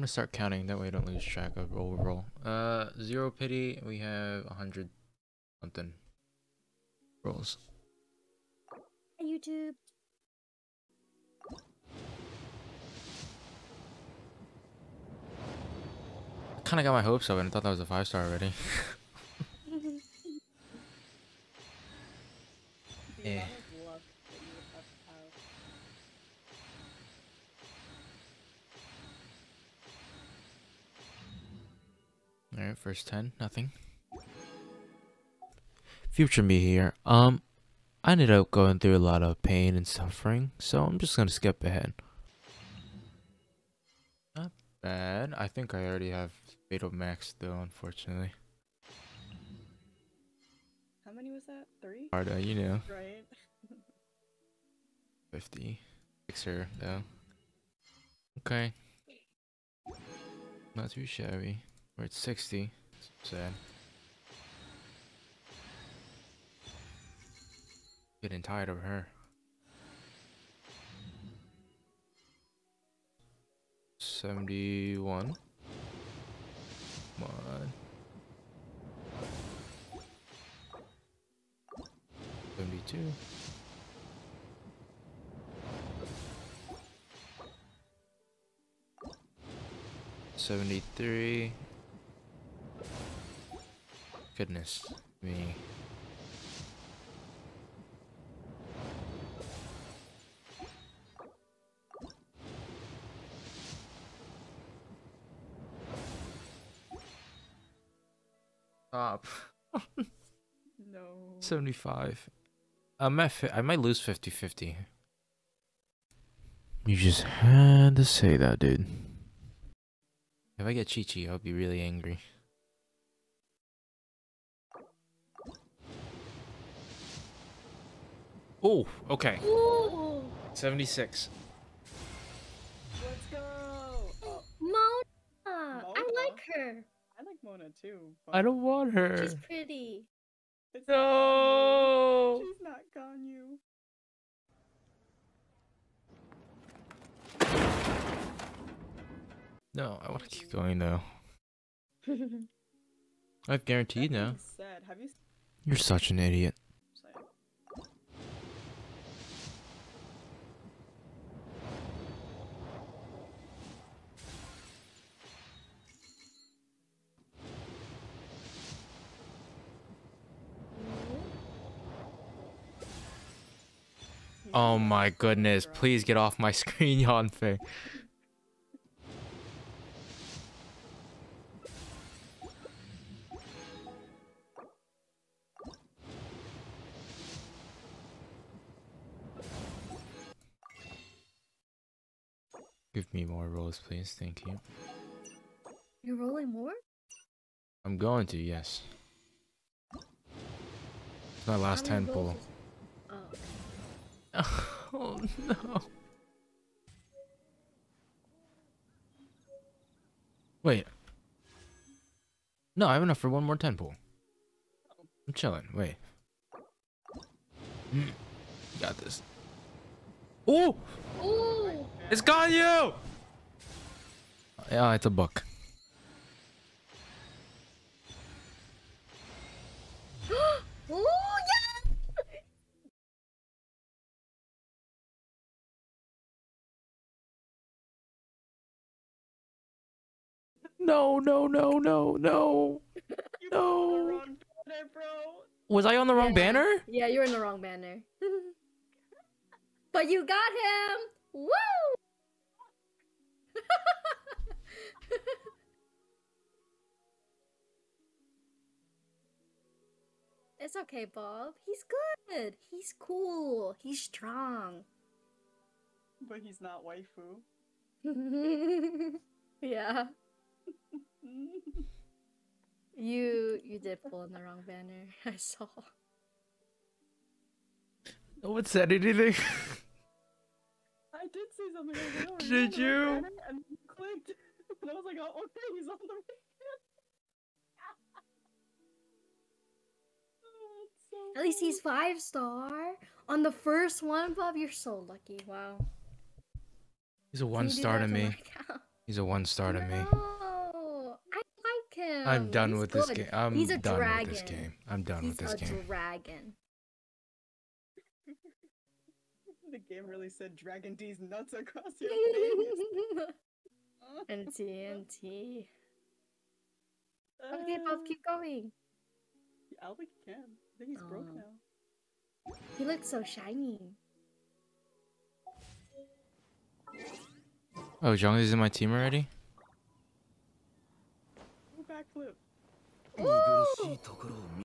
I'm gonna start counting. That way I don't lose track of overall. Uh, zero pity. We have a hundred something rolls. Hi, YouTube. I kind of got my hopes up, and I thought that was a five star already. The Eh. amount of luck that you would have to have. All right, first ten, nothing. Future me here. Um, I ended up going through a lot of pain and suffering, so I'm just gonna skip ahead. Not bad. I think I already have Fatal Max though, unfortunately. How many was that? Three? Arda, you know, Right? 50. Fixer though. Okay. Not too shabby. We're at 60. Sad. Getting tired of her. Seventy-one. Come on. Seventy-two. Seventy-three. Goodness me. Stop. No. 75. I'm at fi- I might lose 50 50. You just had to say that, dude. If I get Qiqi, I'll be really angry. Oh, okay. Ooh, 76. Let's go! Oh, Mona. I like her. I like Mona too. I don't want her. She's pretty. it's No! She's not Ganyu. No, I want to keep going though. I've guaranteed now. being Said, have you You're such an idiot. Oh my goodness, please get off my screen, Yanfei. Give me more rolls, please. Thank you. You're rolling more? I'm going to, yes. It's my last 10 rolls pull. Oh. No. Wait. No, I have enough for one more 10 pull. I'm chilling. Wait. Mm. Got this. Oh! Ooh. It's got you! Yeah, it's a book. No, no, no, no, no. You No. put wrong banner, bro. Was I on the wrong Yeah. banner? Yeah, you're in the wrong banner. but you got him. Woo! it's okay, Bob. He's good. He's cool. He's strong. But he's not waifu. yeah. You you did pull in the wrong banner. I saw. No one said anything. I did say something. I was like, oh, Did on the right you? banner? And you clicked. And I was like, oh, okay, he's on the right Oh, so At least he's five star on the first one, Bob. You're so lucky. Wow. He's a one star to me. He's a one star to me. No, I like him. I'm done He's with this game. I'm He's a done dragon. with this game. I'm done He's with this game a game. dragon. The game really said Dragon D's nuts across your face. NT, NT. Okay, Bob, Uh, keep going. I don't think he can. I think he's broke Oh. now. He looks so shiny. Oh, Zhang is in my team already? Ooh, backflip. Ooh!